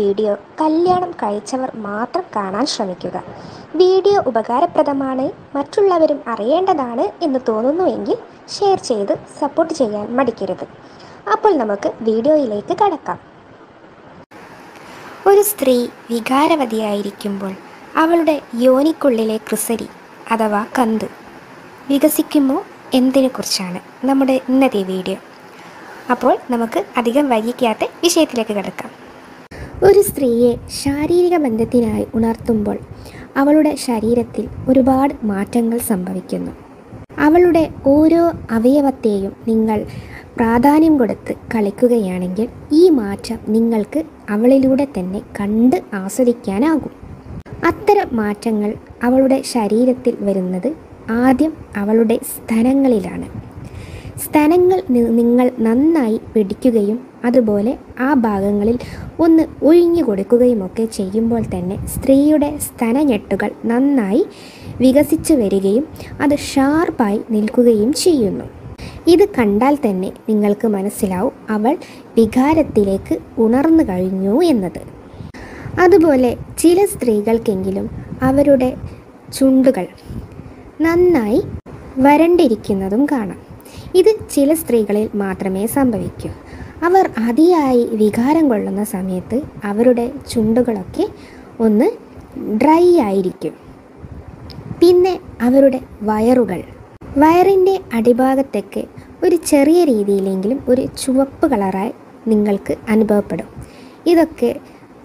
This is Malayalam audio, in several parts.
വീഡിയോ കല്യാണം കഴിച്ചവർ മാത്രം കാണാൻ ശ്രമിക്കുക. വീഡിയോ ഉപകാരപ്രദമാണ് മറ്റുള്ളവരും അറിയേണ്ടതാണ് എന്ന് തോന്നുന്നുവെങ്കിൽ ഷെയർ ചെയ്ത് സപ്പോർട്ട് ചെയ്യാൻ മടിക്കരുത്. അപ്പോൾ നമുക്ക് വീഡിയോയിലേക്ക് കടക്കാം. ഒരു സ്ത്രീ വികാരവതിയായിരിക്കുമ്പോൾ അവളുടെ യോനിക്കുള്ളിലെ ക്രിസരി അഥവാ കന്ത് വികസിക്കുമോ എന്തിനെക്കുറിച്ചാണ് നമ്മുടെ ഇന്നത്തെ വീഡിയോ. അപ്പോൾ നമുക്ക് അധികം വൈകിക്കാത്ത വിഷയത്തിലേക്ക് കിടക്കാം. ഒരു സ്ത്രീയെ ശാരീരിക ബന്ധത്തിനായി ഉണർത്തുമ്പോൾ അവളുടെ ശരീരത്തിൽ ഒരുപാട് മാറ്റങ്ങൾ സംഭവിക്കുന്നു. അവളുടെ ഓരോ അവയവത്തെയും നിങ്ങൾ പ്രാധാന്യം കൊടുത്ത് കളിക്കുകയാണെങ്കിൽ ഈ മാറ്റം നിങ്ങൾക്ക് അവളിലൂടെ തന്നെ കണ്ട് ആസ്വദിക്കാനാകും. അത്തരം മാറ്റങ്ങൾ അവളുടെ ശരീരത്തിൽ വരുന്നത് ആദ്യം അവളുടെ സ്തനങ്ങളിലാണ്. സ്തനങ്ങൾ നി- നിങ്ങൾ നന്നായി പിടിക്കുകയും അതുപോലെ ആ ഭാഗങ്ങളിൽ ഒന്ന് ഒഴിഞ്ഞു കൊടുക്കുകയുമൊക്കെ ചെയ്യുമ്പോൾ തന്നെ സ്ത്രീയുടെ സ്തനഞെട്ടുകൾ നന്നായി വികസിച്ചു വരികയും അത് ഷാർപ്പായി നിൽക്കുകയും ചെയ്യുന്നു. ഇത് കണ്ടാൽ തന്നെ നിങ്ങൾക്ക് മനസ്സിലാവും അവൾ വികാരത്തിലേക്ക് ഉണർന്നു കഴിഞ്ഞു എന്നത്. അതുപോലെ ചില സ്ത്രീകൾക്കെങ്കിലും അവരുടെ ചുണ്ടുകൾ നന്നായി വരണ്ടിരിക്കുന്നതും കാണാം. ഇത് ചില സ്ത്രീകളിൽ മാത്രമേ സംഭവിക്കൂ. അവർ അതിയായി വികാരം കൊള്ളുന്ന സമയത്ത് അവരുടെ ചുണ്ടുകളൊക്കെ ഒന്ന് ഡ്രൈ ആയിരിക്കും. പിന്നെ അവരുടെ വയറുകൾ. വയറിന്റെ അടിഭാഗത്തൊക്കെ ഒരു ചെറിയ രീതിയിലെങ്കിലും ഒരു ചുവപ്പ് കളറായി നിങ്ങൾക്ക് അനുഭവപ്പെടും. ഇതൊക്കെ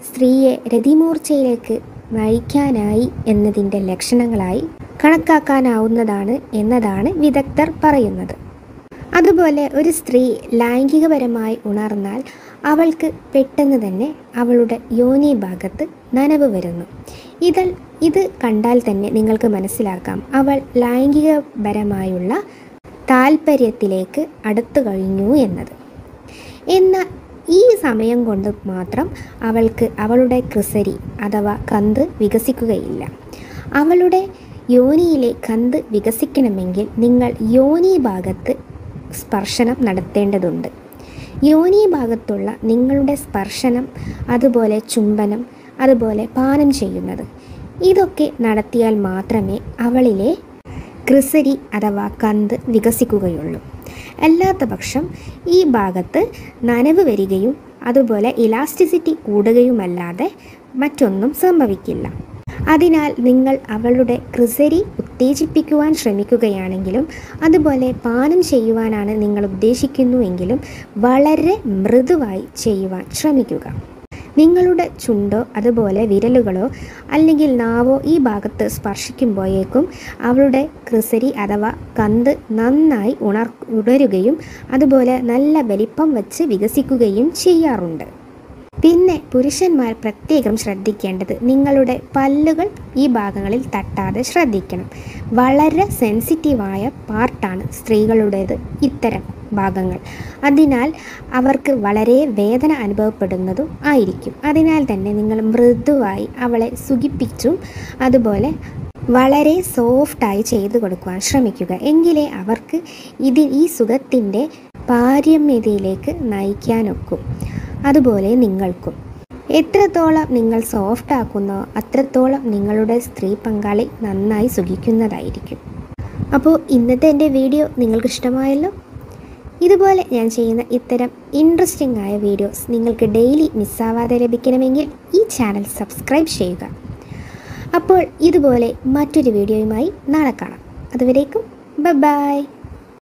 സ്ത്രീയെ രതിമൂർച്ചയിലേക്ക് നയിക്കാനായി എന്നതിന്റെ ലക്ഷണങ്ങളായി കണക്കാക്കാനാവുന്നതാണ് എന്നതാണ് വിദഗ്ധർ പറയുന്നത്. അതുപോലെ ഒരു സ്ത്രീ ലൈംഗികപരമായി ഉണർന്നാൽ അവൾക്ക് പെട്ടെന്ന് തന്നെ അവളുടെ യോനി ഭാഗത്ത് നനവ് വരുന്നു. ഇതൽ ഇത് കണ്ടാൽ തന്നെ നിങ്ങൾക്ക് മനസ്സിലാക്കാം. അവൾ ലൈംഗികപരമായുള്ള താല്പര്യത്തിലേക്ക് അടുത്തു കഴിഞ്ഞു എന്നത്. എന്നാൽ ഈ സമയം കൊണ്ട് മാത്രം അവൾക്ക് അവളുടെ ക്രിസരി അഥവാ കന്ത് വികസിക്കുകയില്ല. അവളുടെ യോനിയിലെ കന്ത് വികസിക്കണമെങ്കിൽ നിങ്ങൾ യോനി ഭാഗത്ത് സ്പർശനം നടത്തേണ്ടതുണ്ട്. യോനി ഭാഗത്തുള്ള നിങ്ങളുടെ സ്പർശനം അതുപോലെ ചുംബനം അതുപോലെ പാനം ചെയ്യുന്നത്. ഇതൊക്കെ നടത്തിയാൽ മാത്രമേ അവളിലെ ക്രിസരി അഥവാ കന്ത് വികസിക്കുകയുള്ളൂ. അല്ലാത്ത പക്ഷം ഈ ഭാഗത്ത് നനവ് വരികയും അതുപോലെ ഇലാസ്റ്റിസിറ്റി കൂടുകയുമല്ലാതെ മറ്റൊന്നും സംഭവിക്കില്ല. അതിനാൽ നിങ്ങൾ അവളുടെ ക്രിസരി ഉത്തേജിപ്പിക്കുവാൻ ശ്രമിക്കുകയാണെങ്കിലും അതുപോലെ പാനം ചെയ്യുവാനാണ് നിങ്ങൾ ഉദ്ദേശിക്കുന്നുവെങ്കിലും വളരെ മൃദുവായി ചെയ്യുവാൻ ശ്രമിക്കുക. നിങ്ങളുടെ ചുണ്ടോ അതുപോലെ വിരലുകളോ അല്ലെങ്കിൽ നാവോ ഈ ഭാഗത്ത് സ്പർശിക്കുമ്പോഴേക്കും അവളുടെ ക്രിസരി അഥവാ കന്ത് നന്നായി ഉണർ ഉണരുകയും അതുപോലെ നല്ല വലിപ്പം വച്ച് വികസിക്കുകയും ചെയ്യാറുണ്ട്. പിന്നെ പുരുഷന്മാർ പ്രത്യേകം ശ്രദ്ധിക്കേണ്ടത് നിങ്ങളുടെ പല്ലുകൾ ഈ ഭാഗങ്ങളിൽ തട്ടാതെ ശ്രദ്ധിക്കണം. വളരെ സെൻസിറ്റീവായ പാർട്ടാണ് സ്ത്രീകളുടേത് ഇത്തരം ഭാഗങ്ങൾ. അതിനാൽ അവർക്ക് വളരെ വേദന അനുഭവപ്പെടുന്നതും ആയിരിക്കും. അതിനാൽ തന്നെ നിങ്ങൾ മൃദുവായി അവളെ സുഖിപ്പിച്ചും അതുപോലെ വളരെ സോഫ്റ്റായി ചെയ്തു കൊടുക്കുവാൻ ശ്രമിക്കുക. എങ്കിലേ അവർക്ക് ഇത് ഈ സുഖത്തിന്റെ പാരമ്യതയിലേക്ക് നയിക്കാനൊക്കും. അതുപോലെ നിങ്ങൾക്കും. എത്രത്തോളം നിങ്ങൾ സോഫ്റ്റ് ആക്കുന്നോ അത്രത്തോളം നിങ്ങളുടെ സ്ത്രീ പങ്കാളി നന്നായി സുഖിക്കുന്നതായിരിക്കും. അപ്പോൾ ഇന്നത്തെ എന്റെ വീഡിയോ നിങ്ങൾക്ക് ഇഷ്ടമായല്ലോ ഇതുപോലെ ഞാൻ ചെയ്യുന്ന ഇത്തരം ഇൻട്രസ്റ്റിംഗ് ആയ വീഡിയോസ് നിങ്ങൾക്ക് ഡെയിലി മിസ്സാവാതെ ലഭിക്കണമെങ്കിൽ ഈ ചാനൽ സബ്സ്ക്രൈബ് ചെയ്യുക. അപ്പോൾ ഇതുപോലെ മറ്റൊരു വീഡിയോയുമായി നാളെ കാണാം. അതുവരേക്കും ബൈ